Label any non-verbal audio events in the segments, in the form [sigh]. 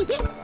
嘿 [laughs] 嘿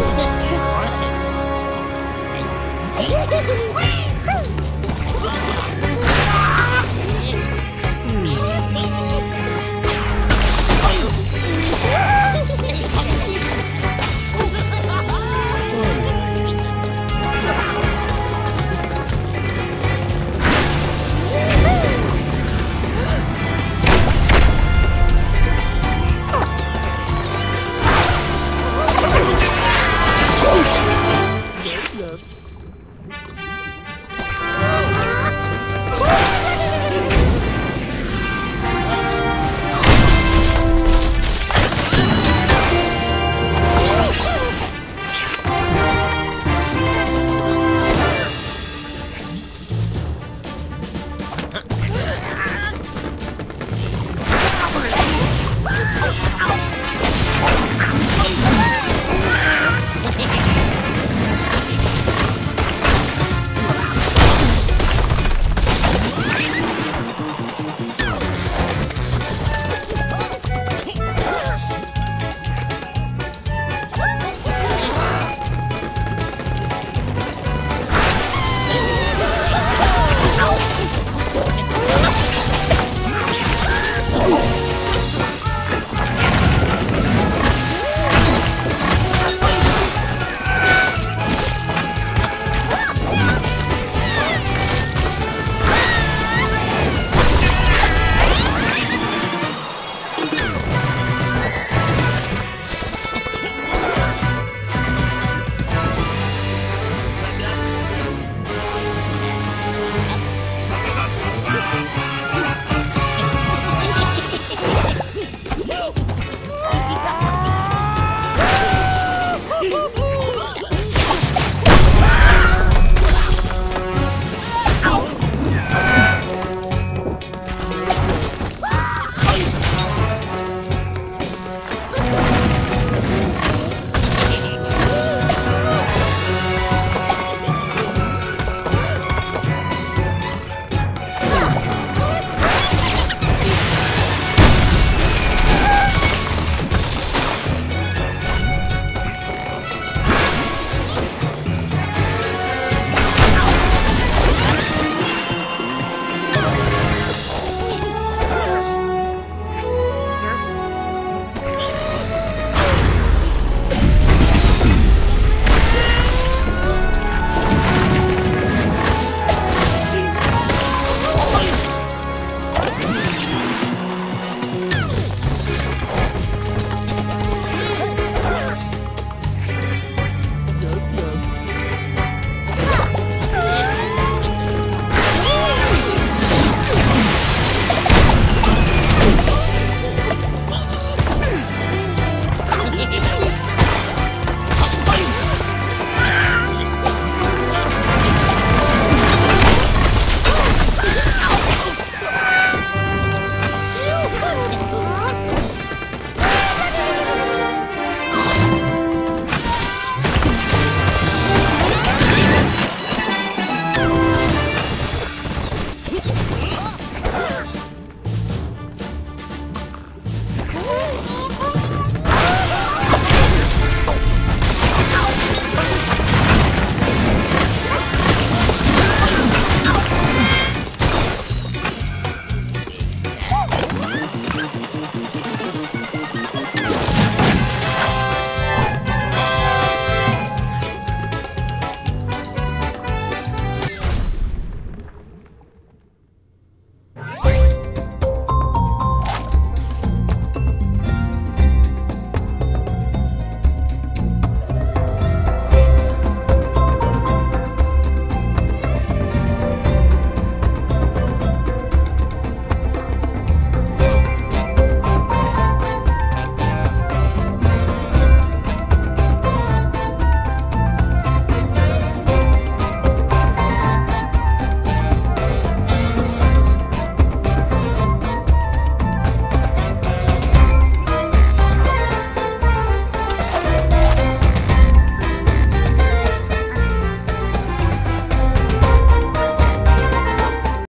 は。